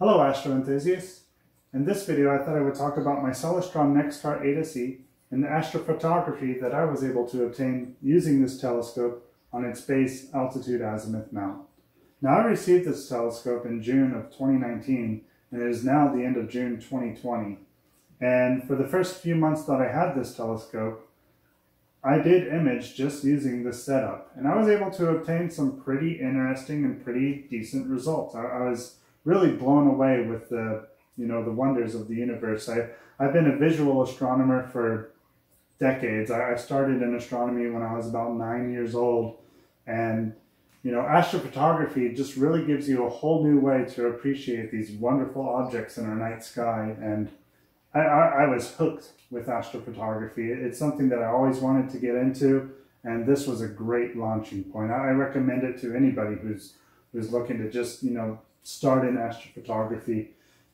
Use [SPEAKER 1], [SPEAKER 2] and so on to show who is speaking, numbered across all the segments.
[SPEAKER 1] Hello astro enthusiasts! In this video I thought I would talk about my Celestron NexStar 8SE and the astrophotography that I was able to obtain using this telescope on its base altitude azimuth mount. Now I received this telescope in June of 2019 and it is now the end of June 2020. And for the first few months that I had this telescope, I did image just using this setup. And I was able to obtain some pretty interesting and pretty decent results. I, I was really blown away with the you know the wonders of the universe. I I've been a visual astronomer for decades. I, I started in astronomy when I was about nine years old, and you know astrophotography just really gives you a whole new way to appreciate these wonderful objects in our night sky. And I, I, was hooked with astrophotography. It's something that I always wanted to get into, and this was a great launching point. I, I recommend it to anybody who's who's looking to just you know start in astrophotography.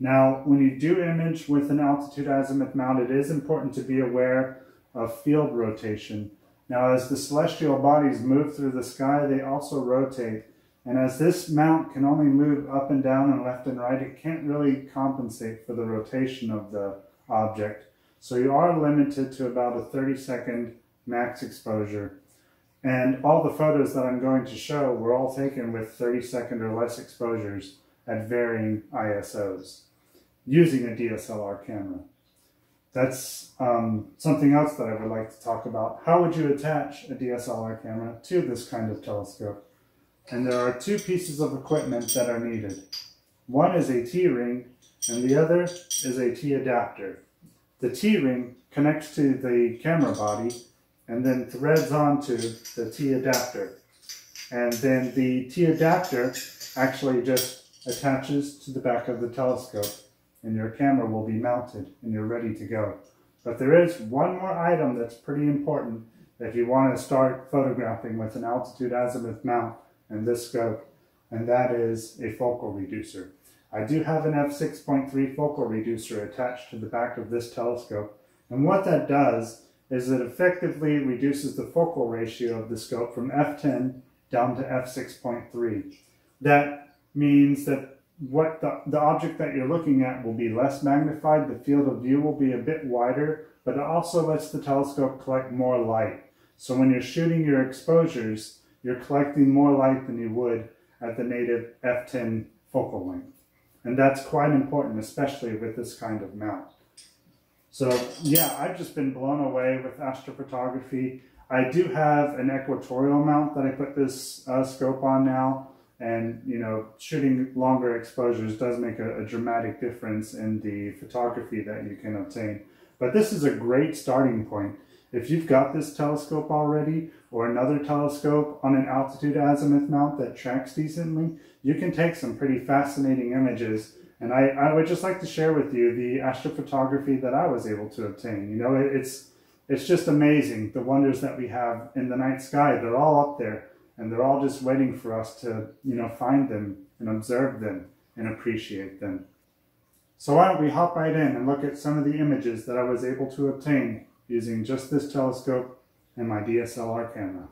[SPEAKER 1] Now, when you do image with an altitude azimuth mount, it is important to be aware of field rotation. Now, as the celestial bodies move through the sky, they also rotate. And as this mount can only move up and down and left and right, it can't really compensate for the rotation of the object. So you are limited to about a 30 second max exposure. And all the photos that I'm going to show were all taken with 30 second or less exposures at varying ISOs using a DSLR camera. That's um, something else that I would like to talk about. How would you attach a DSLR camera to this kind of telescope? And there are two pieces of equipment that are needed. One is a T-ring and the other is a T-adapter. The T-ring connects to the camera body and then threads onto the T adapter. And then the T adapter actually just attaches to the back of the telescope and your camera will be mounted and you're ready to go. But there is one more item that's pretty important if you want to start photographing with an altitude azimuth mount and this scope, and that is a focal reducer. I do have an f6.3 focal reducer attached to the back of this telescope, and what that does is it effectively reduces the focal ratio of the scope from f10 down to f6.3. That means that what the, the object that you're looking at will be less magnified, the field of view will be a bit wider, but it also lets the telescope collect more light. So when you're shooting your exposures, you're collecting more light than you would at the native f10 focal length. And that's quite important, especially with this kind of mount. So yeah, I've just been blown away with astrophotography. I do have an equatorial mount that I put this uh, scope on now. And, you know, shooting longer exposures does make a, a dramatic difference in the photography that you can obtain. But this is a great starting point. If you've got this telescope already or another telescope on an altitude azimuth mount that tracks decently, you can take some pretty fascinating images and I, I would just like to share with you the astrophotography that I was able to obtain. You know, it, it's, it's just amazing, the wonders that we have in the night sky. They're all up there, and they're all just waiting for us to, you know, find them and observe them and appreciate them. So why don't we hop right in and look at some of the images that I was able to obtain using just this telescope and my DSLR camera.